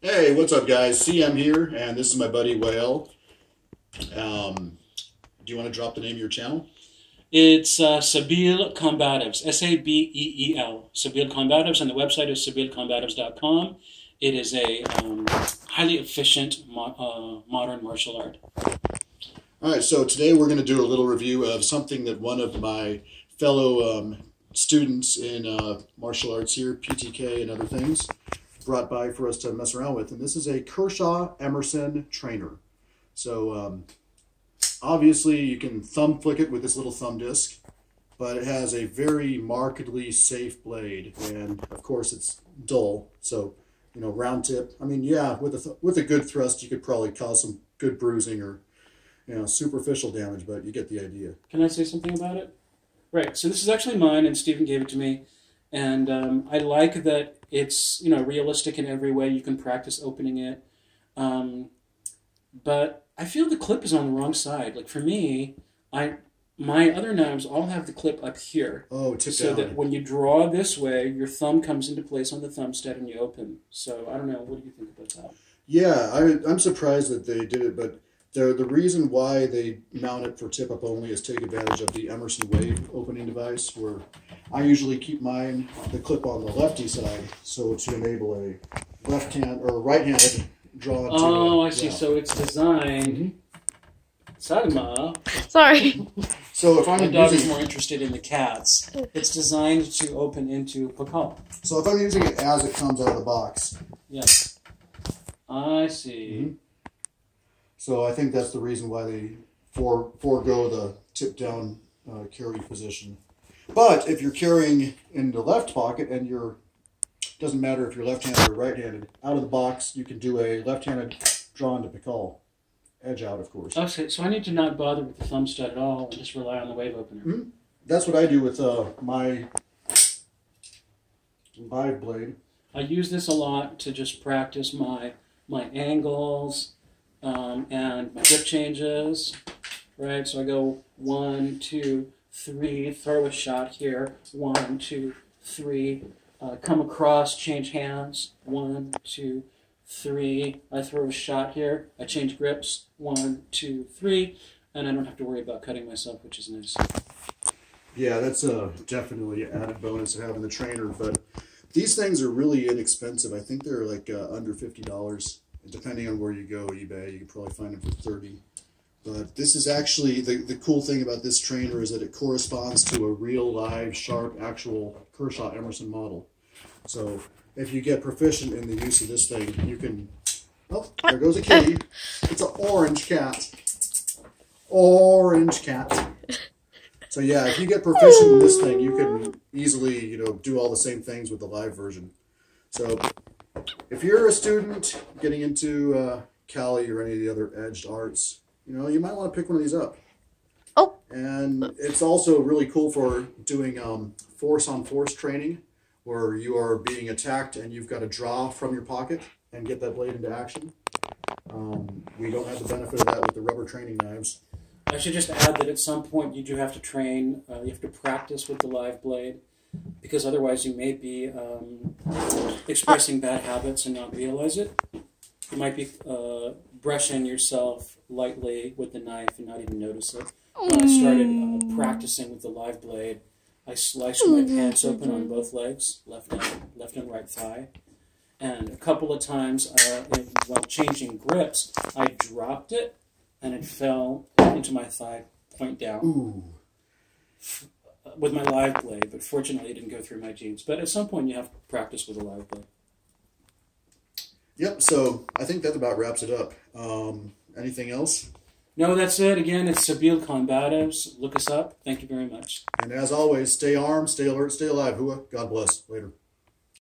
Hey, what's up, guys? CM here, and this is my buddy Whale. Um, do you want to drop the name of your channel? It's uh, Sabeel Combatives, S A B E E L, Sabeel Combatives, and the website is sabeelcombatives.com. It is a um, highly efficient mo- uh, modern martial art. All right, so today we're going to do a little review of something that one of my fellow um, students in uh, martial arts here, PTK and other things, brought by for us to mess around with. And this is a Kershaw Emerson trainer. So um, obviously you can thumb flick it with this little thumb disc, but it has a very markedly safe blade. And of course it's dull, so you know, round tip. I mean, yeah, with a, th- with a good thrust, you could probably cause some good bruising or you know, superficial damage, but you get the idea. Can I say something about it? Right. So this is actually mine, and Stephen gave it to me, and um, I like that it's you know realistic in every way. You can practice opening it, um, but I feel the clip is on the wrong side. Like for me, I my other knives all have the clip up here. Oh, tip so down. that when you draw this way, your thumb comes into place on the thumb stud and you open. So I don't know. What do you think about that? Yeah, I, I'm surprised that they did it, but the the reason why they mount it for tip up only is take advantage of the Emerson Wave opening device, where I usually keep mine the clip on the lefty side, so to enable a left hand or right handed draw. into Oh, I see. yeah. So it's designed. Salma, Sorry. So if I'm my dog is more interested in the cats. It's designed to open into Pikal. so if I'm using it as it comes out of the box, Yes. I see. Mhm. so I think that's the reason why they for forego the tip down uh, carry position. But if you're carrying in the left pocket and you're doesn't matter if you're left-handed or right-handed, out of the box you can do a left-handed drawn to Pikal. Edge out, of course. Okay, so I need to not bother with the thumb stud at all and just rely on the wave opener. That's what I do with uh, my live blade. I use this a lot to just practice my my angles um, and my grip changes. Right, so I go one, two, three, throw a shot here. One, two, three. Uh, come across, change hands. One, two, three. I throw a shot here. I change grips. One, two, three, and I don't have to worry about cutting myself, which is nice. Yeah, that's uh, definitely added bonus of having the trainer. But these things are really inexpensive. I think they're like uh, under fifty dollars. Depending on where you go, eBay, you can probably find them for thirty. But this is actually the the cool thing about this trainer is that it corresponds to a real live, sharp, actual Kershaw Emerson model. So if you get proficient in the use of this thing, you can. Oh, there goes a kitty. It's an orange cat. Orange cat. So yeah, if you get proficient in this thing, you can easily, you know, do all the same things with the live version. So if you're a student getting into uh, Kali or any of the other edged arts, you know, you might want to pick one of these up. Oh. And it's also really cool for doing um, force on force training, where you are being attacked and you've got to draw from your pocket and get that blade into action. Um, we don't have the benefit of that with the rubber training knives. I should just add that at some point you do have to train, uh, you have to practice with the live blade, because otherwise you may be um, expressing bad habits and not realize it. You might be uh, brushing yourself lightly with the knife and not even notice it. When I started uh, practicing with the live blade, I sliced my pants open on both legs, left and left and right thigh, and a couple of times uh, in- while changing grips, I dropped it and it fell into my thigh, point down, Ooh. uh, with my live blade. But fortunately, it didn't go through my jeans. But at some point, you have to practice with a live blade. Yep, so I think that about wraps it up. Um, anything else? No, that's it. Again, it's Sabeel Combatives. Look us up. Thank you very much. And as always, stay armed, stay alert, stay alive. Hua, God bless. Later.